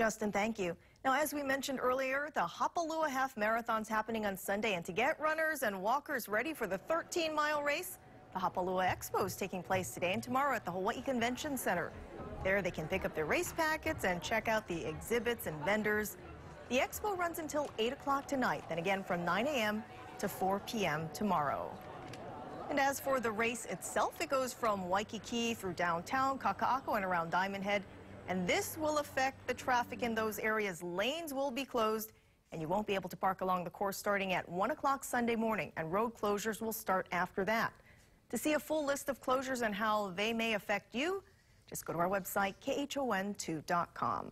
Justin, thank you. Now, as we mentioned earlier, the Hapalua Half Marathon's happening on Sunday, and to get runners and walkers ready for the 13-mile race, the Hapalua Expo is taking place today and tomorrow at the Hawaii Convention Center. There, they can pick up their race packets and check out the exhibits and vendors. The expo runs until 8 o'clock tonight, then again from 9 a.m. to 4 p.m. tomorrow. And as for the race itself, it goes from Waikiki through downtown, Kaka'ako, and around Diamond Head. And this will affect the traffic in those areas. Lanes will be closed, and you won't be able to park along the course starting at 1 o'clock Sunday morning, and road closures will start after that. To see a full list of closures and how they may affect you, just go to our website, khon2.com.